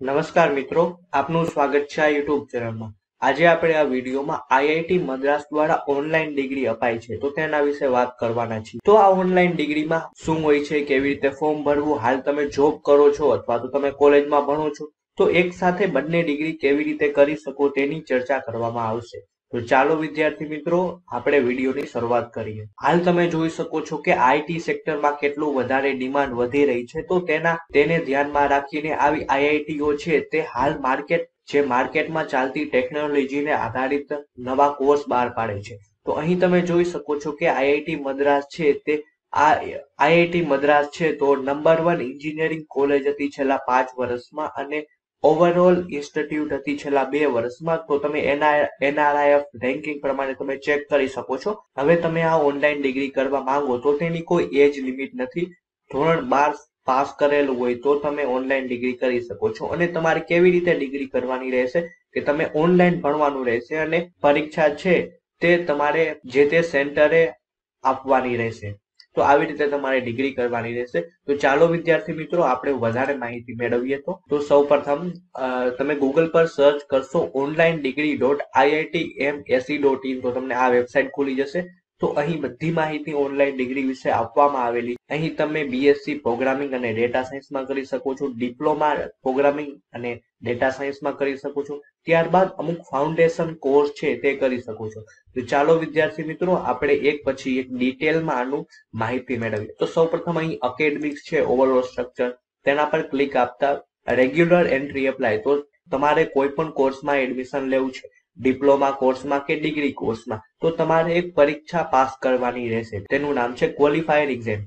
નમસ્કાર મિત્રો, આપનું સ્વાગત છે આ યુટ્યુબ ચેનલમાં. આજે આપણે આ વિડીયોમાં આઈઆઈટી મદ્રાસ દ્વારા ઓનલાઈન ડિગ્રી અપાય છે, તો તેના વિશે વાત કરવાના છીએ. તો આ ઓનલાઈન ડિગ્રીમાં શું હોય છે, કેવી રીતે ફોર્મ ભરવું, હાલ તમે જોબ કરો છો અથવા તો તમે કોલેજમાં ભણો છો, તો એક સાથે બંને ડિગ્રી કેવી રીતે કરી શકો તેની ચર્ચા કરવામાં આવશે. તો ચાલો વિદ્યાર્થી મિત્રો, આપણે વિડીયોની શરૂઆત કરીએ. હાલ તમે જોઈ શકો છો કે આઈટી સેક્ટરમાં કેટલું વધારે ડિમાન્ડ વધી રહી છે. તો તેના, તેને ધ્યાનમાં રાખીને આવી આઈઆઈટીઓ છે તે હાલ માર્કેટ, જે માર્કેટમાં ચાલતી ટેકનોલોજીને આધારિત નવા કોર્સ બહાર પાડે છે. તો અહીં તમે જોઈ શકો છો કે આઈઆઈટી મદ્રાસ છે તે, આ આઈઆઈટી મદ્રાસ છે તો નંબર વન એન્જિનિયરિંગ કોલેજ હતી છેલ્લા પાંચ વર્ષમાં અને ઓવરઓલ ઇન્સ્ટિટ્યૂટ હતી છેલ્લા બે વર્ષમાં, તો તમે એનઆરઆઈએફ રેન્કિંગ પ્રમાણે તમે ચેક કરી શકો છો. હવે તમે આ ઓનલાઈન ડિગ્રી કરવા માંગો તો તેની કોઈ એજ લિમિટ નથી. ધોરણ બાર પાસ કરેલું હોય તો તમે ઓનલાઈન ડિગ્રી કરી શકો છો અને તમારે કેવી રીતે ડિગ્રી કરવાની રહેશે કે તમે ઓનલાઈન ભણવાનું રહેશે અને પરીક્ષા છે તે તમારે જે તે સેન્ટરે આપવાની રહેશે. તો આવી રીતે તમારે ડિગ્રી કરવાની રહેશે. તો ચાલો વિદ્યાર્થી મિત્રો, આપણે વધારે માહિતી મેળવીએ તો. તો સૌ પ્રથમ તમે ગૂગલ પર સર્ચ કરશો online degree dot IIT M AC dot in તો તમને આ વેબસાઇટ ખુલી જશે. તો અહીં બધી માહિતી ઓનલાઈન ડિગ્રી વિશે આપવામાં આવેલી. અહીં તમે બીએસસી પ્રોગ્રામિંગ અને ડેટા સાયન્સમાં કરી શકો છો. ડિપ્લોમા પ્રોગ્રામિંગ અને ડેટા સાયન્સમાં કરી શકો છો. ત્યારબાદ અમુક ફાઉન્ડેશન કોર્સ છે તે કરી શકો છો. તો ચાલો વિદ્યાર્થી મિત્રો, આપણે એક પછી એક ડિટેલમાં આનું માહિતી મેળવીએ. તો સૌપ્રથમ અહીં અકેડમિક્સ છે ઓવરઓલ સ્ટ્રક્ચર તેના પર ક્લિક આપતા રેગ્યુલર એન્ટ્રી એપ્લાય તો તમારે કોઈ પણ કોર્સમાં એડમિશન લેવું છે. ડિપ્લોમા કોર્સમાં કે ડિગ્રી કોર્સમાં. તો તમારે એક પરીક્ષા પાસ કરવાની રહેશે. તેનું નામ છે ક્વોલિફાયર એક્ઝામ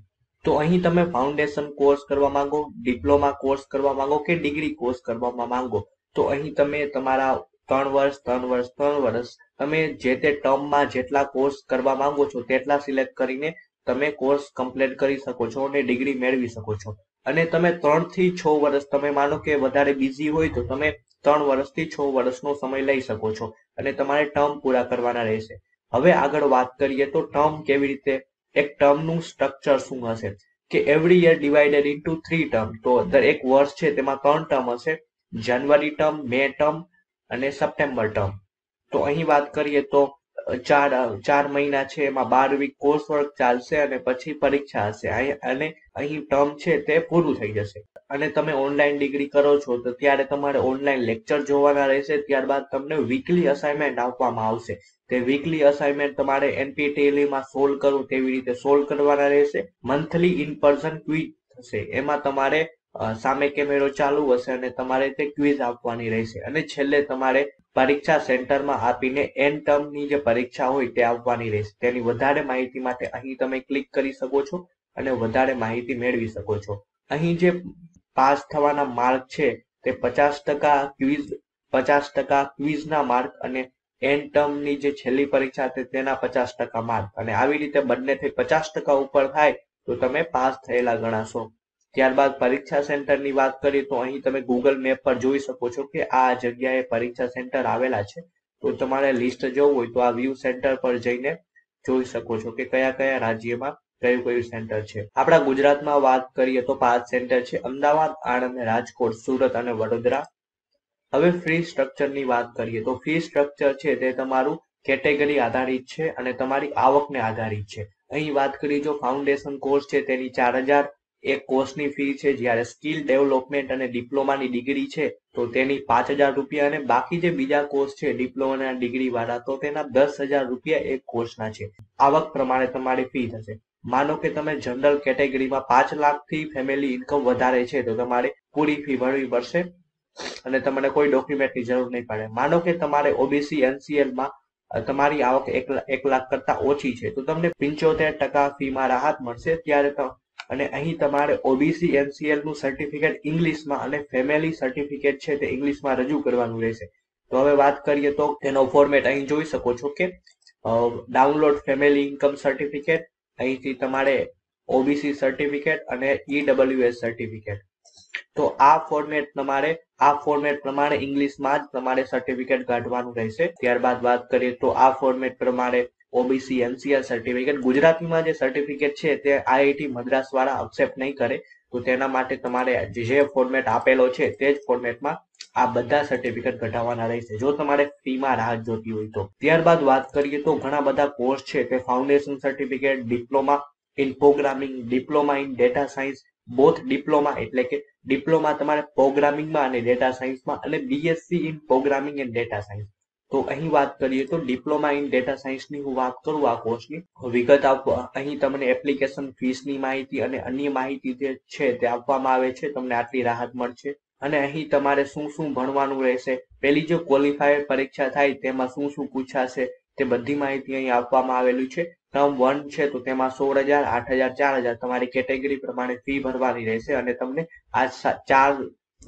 તો અહીં તમે ફાઉન્ડેશન કોર્સ કરવા માંગો ડિપ્લોમા કોર્સ કરવા માંગો કે ડિગ્રી કોર્સ કરવામાં માંગો. તો અહીં તમે તમારા ત્રણ વર્ષ ત્રણ વર્ષ ત્રણ વર્ષ તમે જે તે ટર્મમાં જેટલા કોર્સ કરવા માંગો છો તેટલા સિલેક્ટ કરીને તમે કોર્સ કમ્પ્લીટ કરી શકો છો અને ડિગ્રી મેળવી શકો છો. અને તમે ત્રણથી છ વર્ષ તમે માનો કે વધારે બિઝી હોય તો તમે ત્રણ વર્ષથી છ વર્ષનો સમય લઈ શકો છો અને તમારે ટર્મ પૂરા કરવાના રહેશે. હવે આગળ વાત કરીએ તો ટર્મ કેવી રીતે, એક ટર્મનું સ્ટ્રક્ચર શું હશે? કે every year divided into three term તો દરેક વર્ષ છે તેમાં ત્રણ ટર્મ હશે જાન્યુઆરી ટર્મ મે ટર્મ અને સપ્ટેમ્બર ટર્મ તો અહીં વાત કરીએ તો ચાર ચાર મહિના છે, એમાં બાર વીક કોર્સ વર્ક ચાલશે અને પછી પરીક્ષા હશે. અને અહીં ટર્મ છે તે પૂરું થઈ જશે. અને તમે ઓનલાઈન ડિગ્રી કરો છો, તો ત્યારે તમારે ઓનલાઈન લેક્ચર જોવાના રહેશે, ત્યારબાદ તમને વીકલી અસાઇનમેન્ટ આપવામાં આવશે. તે વીકલી અસાઇનમેન્ટ તમારે એનપીટીએલમાં સોલ્વ કરવું, તેવી રીતે સોલ્વ કરવાના રહેશે. મંથલી ઇન પર્સન ક્વિઝ થશે. એમાં તમારે સામે કેમેરો ચાલુ હશે અને તમારે તે ક્વિઝ આપવાની રહેશે. અને છેલ્લે તમારે પરીક્ષા સેન્ટરમાં આપીને એન ટર્મની જે પરીક્ષા હોય તે આપવાની રહેશે. તેની વધારે માહિતી માટે અહીં તમે ક્લિક કરી શકો છો અને વધારે માહિતી મેળવી શકો છો. અહીં જે પાસ થવાના માર્ક છે તે પચાસ ટકા ક્વિઝ, પચાસ ટકા ક્વિઝના માર્ક અને એન ટર્મની જે છેલ્લી પરીક્ષા છે તેના પચાસ ટકા માર્ક. અને આવી રીતે બંને થઈ પચાસ ટકા ઉપર થાય તો તમે પાસ થયેલા ગણાશો. ત્યારબાદ પરીક્ષા સેન્ટરની વાત કરીએ તો અહીં તમે ગૂગલ મેપ પર જોઈ શકો છો કે આ જગ્યાએ પરીક્ષા સેન્ટર આવેલા છે. તો તમારે લિસ્ટ જોવું હોય તો આ વ્યૂ સેન્ટર પર જઈને જોઈ શકો છો કે કયા કયા રાજ્યમાં કયું કયું સેન્ટર છે. આપણા ગુજરાતમાં વાત કરીએ તો પાંચ સેન્ટર છે. અમદાવાદ, આણંદ, રાજકોટ, સુરત અને વડોદરા. હવે ફી સ્ટ્રક્ચરની વાત કરીએ તો ફી સ્ટ્રક્ચર છે તે તમારું કેટેગરી આધારિત છે અને તમારી આવકને આધારિત છે. અહીં વાત કરીએ જો ફાઉન્ડેશન કોર્સ છે તેની ચાર હજાર એક કોર્સની ફી છે. જ્યારે સ્કિલ ડેવલપમેન્ટ અને ડિપ્લોમાની ડિગ્રી છે, તો તેની પાંચ હજાર રૂપિયા અને બાકી જે બીજા કોર્સ છે ડિપ્લોમાના ડિગ્રી વાળા, તો તેના દસ હજાર રૂપિયા એક કોર્સના છે. આવક પ્રમાણે તમારી ફી થશે. માનો કે તમે જનરલ કેટેગરીમાં પાંચ લાખથી ફેમિલી ઇન્કમ વધારે છે, તો તમારે પૂરી ફી ભરવી પડશે અને તમને કોઈ ડોક્યુમેન્ટની જરૂર નહીં પડે. માનો કે તમારે ઓબીસી એનસીએલમાં તમારી આવક એક લાખ કરતા ઓછી છે, તો તમને પંચોતેર ટકા ફીમાં રાહત મળશે. ત્યારે અને અહીં તમારે ઓબીસી એનસીએલનું સર્ટિફિકેટ ઇંગ્લિશમાં અને ફેમિલી સર્ટિફિકેટ છે તે ઇંગ્લિશમાં રજૂ કરવાનું રહેશે. તો હવે વાત કરીએ તો તેનો ફોર્મેટ અહીં જોઈ શકો છો કે ડાઉનલોડ ફેમિલી ઇન્કમ સર્ટિફિકેટ અહીંથી તમારે ઓબીસી સર્ટિફિકેટ અને ઈડબલ્યુએસ સર્ટિફિકેટ તો આ ફોર્મેટ તમારે, આ ફોર્મેટ પ્રમાણે ઇંગ્લિશમાં જ તમારે સર્ટિફિકેટ કાઢવાનું રહેશે. ત્યારબાદ વાત કરીએ તો આ ફોર્મેટ પ્રમાણે ઓબીસી એનસીઆર સર્ટિફિકેટ ગુજરાતીમાં જે સર્ટિફિકેટ છે તે આઈઆઈટી મદ્રાસ વાળા એક્સેપ્ટ નહીં કરે. તો તેના માટે તમારે જે ફોર્મેટ આપેલો છે તે જ ફોર્મેટમાં આ બધા સર્ટિફિકેટ ઘટાડવાના રહેશે. જો તમારે ફ્રીમાં રાહત જોતી હોય તો. ત્યારબાદ વાત કરીએ તો ઘણા બધા કોર્સ છે તે foundation certificate diploma in programming diploma in data science both diploma એટલે કે ડિપ્લોમા તમારે પ્રોગ્રામિંગમાં અને ડેટા સાયન્સમાં અને BSc in programming and data science તો અહીં વાત કરીએ તો ડિપ્લોમા ઇન ડેટા સાયન્સની હું વાત કરું આ કોર્સની વિગત આપવા, અહીં તમને એપ્લિકેશન ફીસની માહિતી અને અન્ય માહિતી જે છે તે આપવામાં આવે છે, તમને આટલી રાહત મળશે. અને અહીં તમારે શું શું ભણવાનું રહેશે પેલી જે ક્વોલિફાયર પરીક્ષા થાય તેમાં શું શું પૂછાશે, તે બધી માહિતી અહીં આપવામાં આવેલું છે. ટર્મ વન છે તો તેમાં સોળ હજાર આઠ હજાર ચાર હજાર તમારી કેટેગરી પ્રમાણે ફી ભરવાની રહેશે અને તમને આ ચાર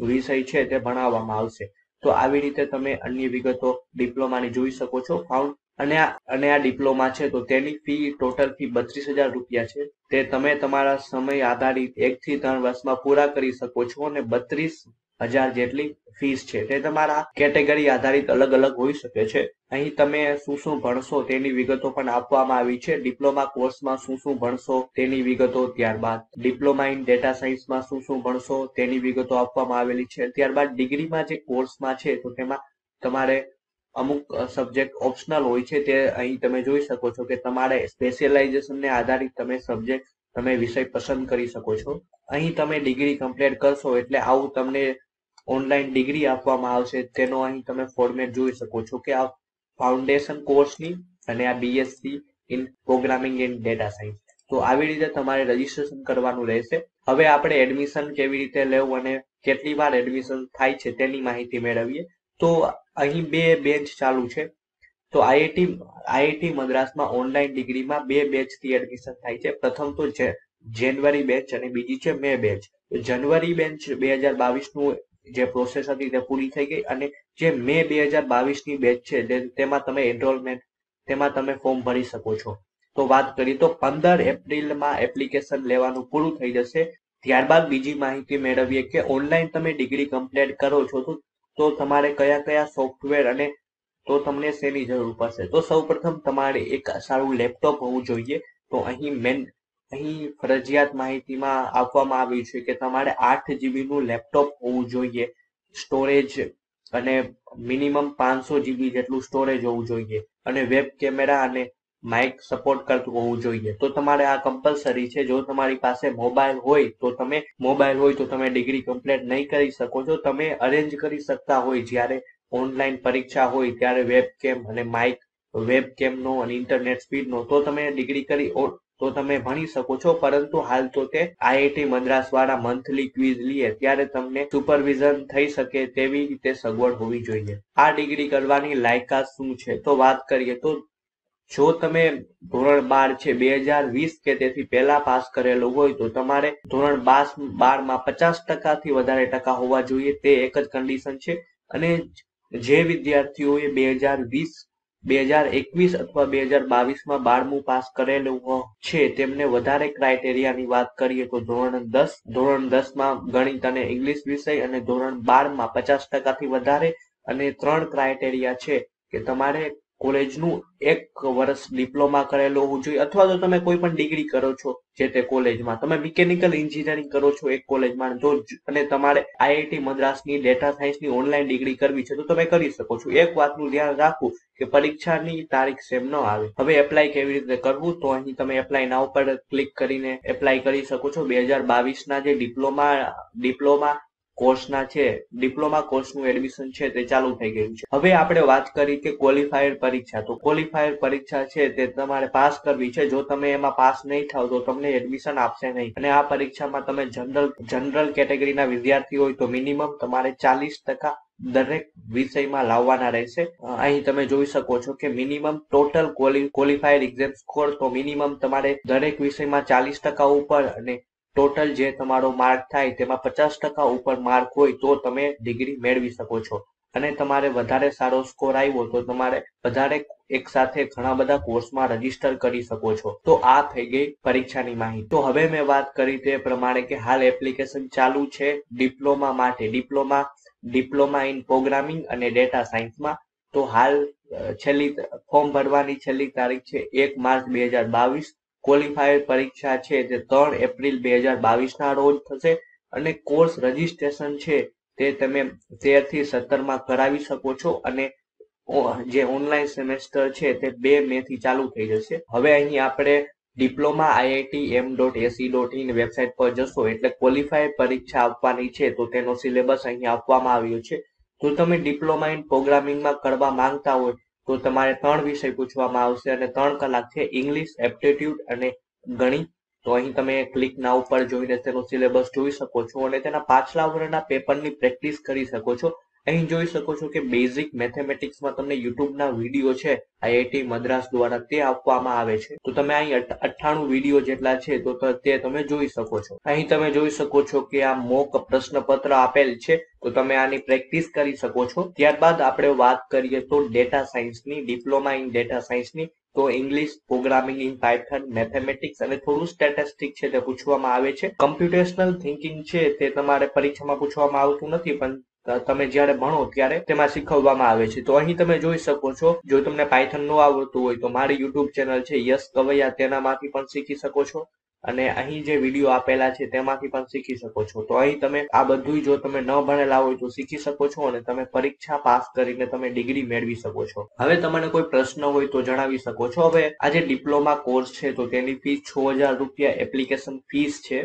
વિષય છે તે ભણાવવામાં આવશે. તો આવી રીતે તમે અન્ય વિગતો ડિપ્લોમાની જોઈ શકો છો. ફાઉન્ડ અને આ અને આ ડિપ્લોમા છે તો તેની ફી ટોટલ ફી બત્રીસ હજાર રૂપિયા છે. તે તમે તમારા સમય આધારિત એક થી ત્રણ વર્ષમાં પૂરા કરી શકો છો અને બત્રીસ હજાર જેટલી ફીસ છે. તે તમારા કેટેગરી આધારિત અલગ અલગ હોઈ શકે છે. અહીં તમે શું શું ભણશો તેની વિગતો પણ આપવામાં આવી છે. ડિપ્લોમા કોર્સમાં શું શું ભણશો તેની વિગતો ત્યારબાદ. ડિપ્લોમા ઇન ડેટા સાયન્સમાં શું શું ભણશો તેની વિગતો આપવામાં આવેલી છે. ત્યારબાદ ડિગ્રીમાં જે કોર્સમાં છે તો તેમાં તમારે અમુક સબ્જેક્ટ ઓપ્શનલ હોય છે તે અહીં તમે જોઈ શકો છો કે તમારે સ્પેશિયલાઇઝેશનને આધારિત તમે સબ્જેક્ટ તમે વિષય પસંદ કરી શકો છો. અહીં તમે ડિગ્રી કમ્પ્લીટ કરશો એટલે આવું તમને ઓનલાઈન ડિગ્રી આપવામાં આવશે. તેનો અહીં તમે ફોર્મેટ જોઈ શકો છો કે આ ફાઉન્ડેશન કોર્સની અને આ BSc in programming in data science તો આવી રીતે તમારે રજીસ્ટ્રેશન કરવાનું રહેશે. હવે આપણે એડમિશન કેવી રીતે લેવું અને કેટલી વાર એડમિશન થાય છે તેની માહિતી મેળવીએ. તો અહીં બે બેચ ચાલુ છે. તો આઈઆઈટી આઈઆઈટી મદ્રાસમાં ઓનલાઈન ડિગ્રીમાં બે બેચથી એડમિશન થાય છે. પ્રથમ તો જાન્યુઆરી બેચ અને બીજી છે મે બેચ જાન્યુઆરી બેચ બે હજાર બાવીસનું જે પ્રોસેસ હતી તે પૂરી થઈ ગઈ અને જે મે બે હજાર બાવીસની બેચ છે તેમાં તમે એનરોલમેન્ટ તેમાં તમે ફોર્મ ભરી શકો છો. તો વાત કરીએ તો પંદર એપ્રિલમાં એપ્લિકેશન લેવાનું પૂરું થઈ જશે. ત્યારબાદ બીજી માહિતી મેળવીએ કે ઓનલાઈન તમે ડિગ્રી કમ્પ્લીટ કરો છો તો તો તમારે કયા કયા સોફ્ટવેર અને તો તમને શેની જરૂર પડશે? તો સૌ પ્રથમ તમારે એક સારું લેપટોપ હોવું જોઈએ. તો અહીં મેન, અહીં ફરજિયાત માહિતીમાં આપવામાં આવ્યું છે કે તમારે આઠ જીબીનું લેપટોપ હોવું જોઈએ, સ્ટોરેજ અને મિનિમમ પાંચસો જીબી જેટલું સ્ટોરેજ હોવું જોઈએ અને વેબ કેમેરા અને માઇક સપોર્ટ કરતું હોવું જોઈએ. તો તમારે આ કમ્પલસરી છે. જો તમારી પાસે મોબાઈલ હોય તો તમે, મોબાઈલ હોય તો તમે ડિગ્રી કમ્પ્લીટ નહીં કરી શકો. છો તમે અરેન્જ કરી શકતા હોય જ્યારે ઓનલાઈન પરીક્ષા હોય ત્યારે વેબ કેમ અને માઇક વેબ કેમનો અને ઇન્ટરનેટ સ્પીડનો તો તમે ડિગ્રી કરી તો તમે ભણી શકો છો. પરંતુ હાલ તો તે આઈઆઈટી મદ્રાસ વાળા મંથલી ક્વિઝ લઈએ ત્યારે તમને સુપરવિઝન થઈ શકે તેવી રીતે સગવડ હોવી જોઈએ. આ ડિગ્રી કરવાની લાયકાત શું છે? તો વાત કરીએ તો જો તમે ધોરણ બાર છે, બે હજાર વીસ કે તેથી પહેલા પાસ કરેલું હોય તો તમારે ધોરણ બાર બારમાં પચાસ ટકાથી વધારે ટકા હોવા જોઈએ. તે એક જ કન્ડિશન છે. અને જે વિદ્યાર્થીઓએ બે હજાર વીસ, બે હજાર એકવીસ અથવા બે હજાર બાવીસમાં બારમું પાસ કરેલું છે, તેમને વધારે ક્રાઇટેરિયાની વાત કરીએ તો ધોરણ દસ, ધોરણ દસમાં ગણિત અને ઇંગ્લિશ વિષય અને ધોરણ બારમાં પચાસ ટકાથી વધારે અને ત્રણ ક્રાઇટેરિયા છે કે તમારે કોલેજનું એક વર્ષ ડિપ્લોમા કરેલું હોવું જોઈએ, અથવા તો તમે કોઈ પણ ડિગ્રી કરો છો જે તે કોલેજમાં. તમે મિકેનિકલ એન્જિનિયરિંગ કરો છો એક કોલેજમાં, જો અને તમારે આઈઆઈટી મદ્રાસની ડેટા સાયન્સની ઓનલાઈન ડિગ્રી કરવી છે, તો તમે કરી શકો છો. એક વાતનું ધ્યાન રાખવું કે પરીક્ષાની તારીખ સેમ ન આવે. હવે એપ્લાય કેવી રીતે કરવું, તો અહીં તમે એપ્લાય નાવ પર ક્લિક કરીને એપ્લાય કરી શકો છો. બે હજાર બાવીસના જે ડિપ્લોમા ડિપ્લોમા કોર્સના છે, ડિપ્લોમા કોર્સનું એડમિશન છે તે ચાલુ થઈ ગયું છે. હવે આપણે વાત કરી કે ક્વોલિફાયર પરીક્ષા. તો ક્વોલિફાયર પરીક્ષા છે તે તમારે પાસ કરવી છે. જો તમે એમાં પાસ નહીં થાવ તો તમને એડમિશન આપશે નહીં. અને આ પરીક્ષામાં તમે જનરલ જનરલ કેટેગરીના વિદ્યાર્થી હોય તો મિનિમમ તમારે ચાલીસ ટકા દરેક વિષયમાં લાવવાના રહેશે. અહીં તમે જોઈ શકો છો કે minimum total qualifier exam score તો મિનિમમ તમારે દરેક વિષયમાં ચાલીસ ટકા ઉપર અને ટોટલ જે તમારો માર્ક થાય તેમાં પચાસ ટકા ઉપર માર્ક હોય તો તમે ડિગ્રી મેળવી શકો છો. અને તમારે વધારે સારો સ્કોર આવ્યો તો તમારે વધારે એક સાથે ઘણા બધા કોર્સમાં રજિસ્ટર કરી શકો છો. તો આ થઈ ગઈ પરીક્ષાની માહિતી. તો હવે મેં વાત કરી તે પ્રમાણે કે હાલ એપ્લિકેશન ચાલુ છે ડિપ્લોમા માટે. ડિપ્લોમા ડિપ્લોમા ઇન પ્રોગ્રામિંગ અને ડેટા સાયન્સમાં તો હાલ છેલ્લી ફોર્મ ભરવાની છેલ્લી તારીખ છે એક માર્ચ બે હજાર બાવીસ. ક્વોલિફાયર પરીક્ષા છે તે ત્રણ એપ્રિલ બે હજાર બાવીસ ના રોજ થશે અને કોર્સ રજીસ્ટ્રેશન છે તે તમે તેરથી સત્તરમાં કરાવી શકો છો અને જે ઓનલાઈન સેમેસ્ટર છે તે બે મે થી ચાલુ થઈ જશે. હવે અહીં આપણે diploma IIT M dot AC dot in website પર જશો એટલે ક્વોલિફાઈડ પરીક્ષા આપવાની છે તો તેનો સિલેબસ અહીં આપવામાં આવ્યો છે. જો તમે ડિપ્લોમા ઇન પ્રોગ્રામિંગમાં કરવા માંગતા હોય તો તમારે ત્રણ વિષય પૂછવામાં આવશે અને ત્રણ કલાક છે ઇંગ્લિશ એપ્ટિટ્યુડ અને ગણિત. તો અહીં તમે ક્લિક ના ઉપર જોઈને તેનો સિલેબસ જોઈ શકો છો અને તેના પાછલા વર્ષના પેપરની પ્રેક્ટિસ કરી શકો છો. અહીં જોઈ શકો છો કે બેઝિક મેથેમેટિક્સમાં તમને યુટ્યુબના વીડિયો છે, આઈઆઈટી મદ્રાસ દ્વારા તે આપવામાં આવે છે. તો તમે અહીં અઠ્ઠાણું વીડિયો જેટલા છે, તો તે તમે જોઈ શકો છો. અહીં તમે જોઈ શકો છો કે આ મોક પ્રશ્નપત્ર આપેલ છે, તો તમે આની પ્રેક્ટિસ કરી શકો છો. ત્યારબાદ આપણે વાત કરીએ તો ડેટા સાયન્સની ડિપ્લોમા ઇન ડેટા સાયન્સની તો English programming in Python mathematics અને થોડું સ્ટેટિસ્ટિક છે તે પૂછવામાં આવે છે. કમ્પ્યુટેશનલ થિંકિંગ છે તે તમારે પરીક્ષામાં પૂછવામાં આવતું નથી, પણ તમે જ્યારે ભણો ત્યારે તેમાં શીખવવામાં આવે છે. તો અહીં તમે જોઈ શકો છો, જો તમને પાયથન ન આવડતું હોય તો મારી યુટ્યુબ ચેનલ છે યસ કવૈયા, તેનામાંથી પણ શીખી શકો છો. અને અહીં જે વીડિયો આપેલા છે તેમાંથી પણ શીખી શકો છો. તો અહીં તમે આ બધું જો તમે ન ભણેલા હોય તો શીખી શકો છો અને તમે પરીક્ષા પાસ કરીને તમે ડિગ્રી મેળવી શકો છો. હવે તમને કોઈ પ્રશ્ન હોય તો જણાવી શકો છો. હવે આ જે ડિપ્લોમા કોર્સ છે તો તેની ફીસ છ હજાર રૂપિયા એપ્લિકેશન ફીસ છે.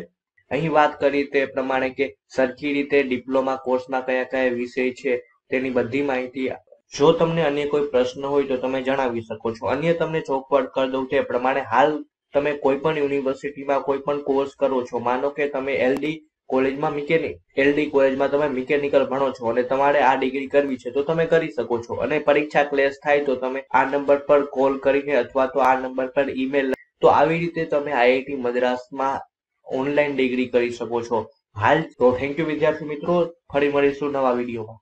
અહીં વાત કરી તે પ્રમાણે કે સરખી રીતે ડિપ્લોમા કોર્સમાં કયા કયા વિષય છે તેની બધી માહિતી જો તમને અન્ય કોઈ પ્રશ્ન હોય તો તમે જણાવી શકો છો. અન્ય તમને ચોખવટ કરી દઉં તે પ્રમાણે હાલ તમે કોઈ પણ યુનિવર્સિટીમાં કોઈ પણ કોર્સ કરો છો, માનો કે તમે એલડી કોલેજમાં મિકેનિક, એલડી કોલેજમાં તમે મિકેનિકલ ભણો છો અને તમારે આ ડિગ્રી કરવી છે તો તમે કરી શકો છો અને પરીક્ષા ક્લેશ થાય તો તમે આ નંબર પર કોલ કરીને અથવા તો આ નંબર પર ઈમેલ તો આવી રીતે તમે આઈઆઈટી મદ્રાસમાં ઓનલાઈન ડિગ્રી કરી શકો છો. હાલ તો થેન્ક યુ વિદ્યાર્થી મિત્રો. ફરી મળીશું નવા વિડીયોમાં.